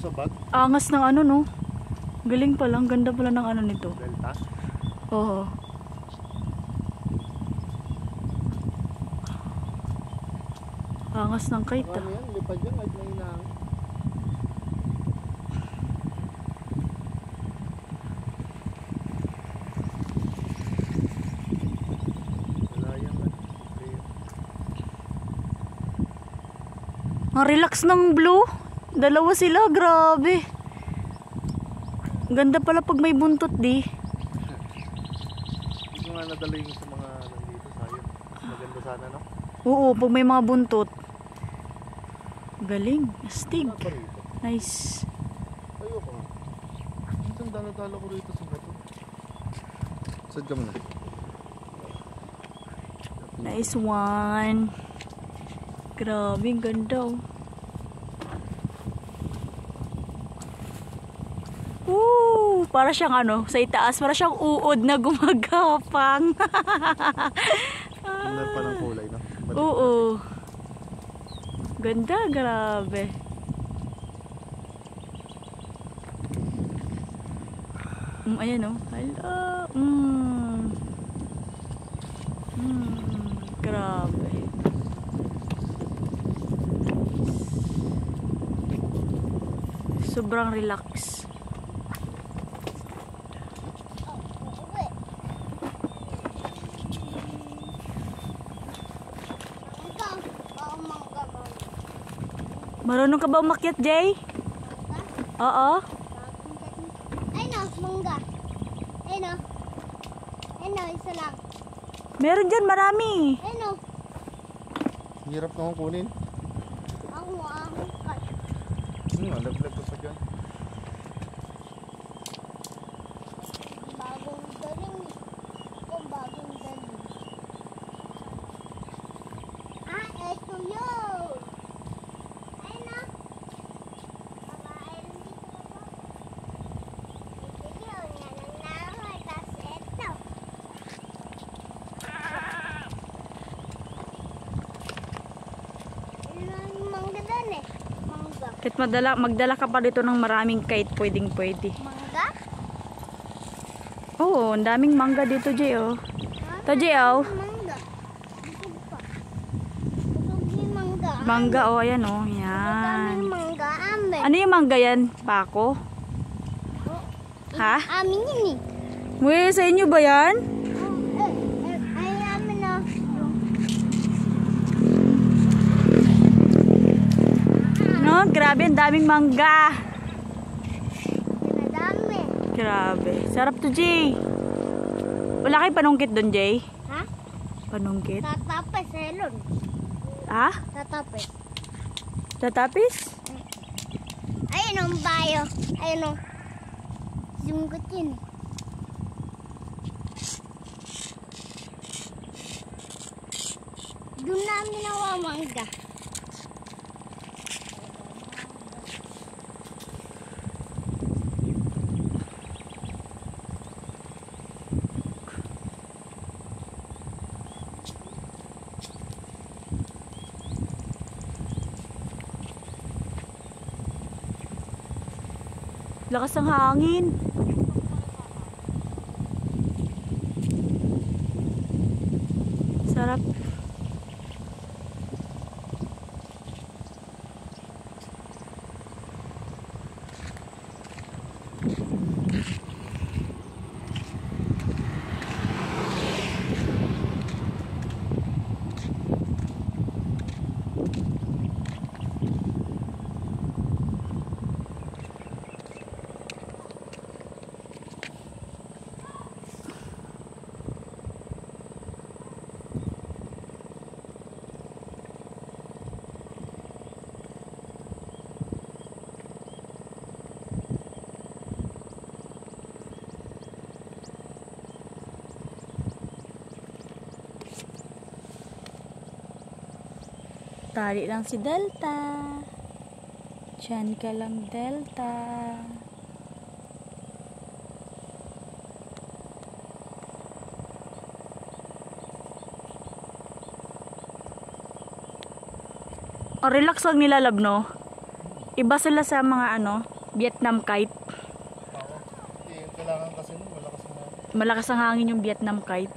sa bag. Angas ng ano no. Galing pa lang, ganda pala ng ano nito. Delta. Oo. Angas ng kite Ano yan? Lipad yan. Kahit may inaang. Ang relax ng blue. Dalawa sila, grabe. Ganda pala pag may buntot di. Hindi nga nadala yung sa mga nandito. Sayang. Maganda sana no? Oo, pag may mga buntot. Galing. Astig. Nice. Ayoko nga. Minsan dala-dala ko rito sa bato. Sad ka muna. Nice one. Grabe, ang ganda oh. Para siyang ano, sa itaas, para siyang uod na gumagapang. Ang pa ng kulay no? Balik Oo. Ganda, grabe. Mm, ayan oh. Hala. Mm. Mm, grabe. Sobrang relax. Marunong ka ba umakyat, Jay? Oo. Ay no, mangga. Ay no. Ay no, isa lang. Meron dyan, marami. Ay no. Hirap na akong kunin. Ako ako kat. Hmm, alaglag ko pa dyan. Bagong daling. Ito bagong daling. Ah, eto yun. Ay no. Kakain dito ako. Ito yun, yan ang naroy. Tapos eto. Ano yung mangga doon eh? Mangga. Kahit madala, magdala ka pa dito ng maraming kite, pwedeng pwede. Mangga? Oo, ang daming mangga dito, Jay, oh. Ito, Jay, oh. Mangga. Mangga. Mangga, oh, ayan, oh. Yan. mangga. Amin. Ano yung mangga yan? Pako? Ha? Amin yun eh. Uy, sa inyo ba yan? Oh, eh, eh, ay, amin na. No, grabe, ang daming mangga. Madami. Grabe. Sarap to, Jay. Wala kayo panungkit doon, Jay? Ha? Panungkit? Tatapes, Elon. Ha? Tatapes. Tatapis? Ayun ang bayo. Ayun o. Sungkot yun. Doon namin nawamangga. Lakas ng hangin. Sarap. Tali lang si Delta. Diyan ka lang, Delta. Oh, relax lang nila, love, no? Iba sila sa mga ano, Vietnam kite. Oo. Eh, kailangan kasi malakas na. Malakas ang hangin yung Vietnam kite.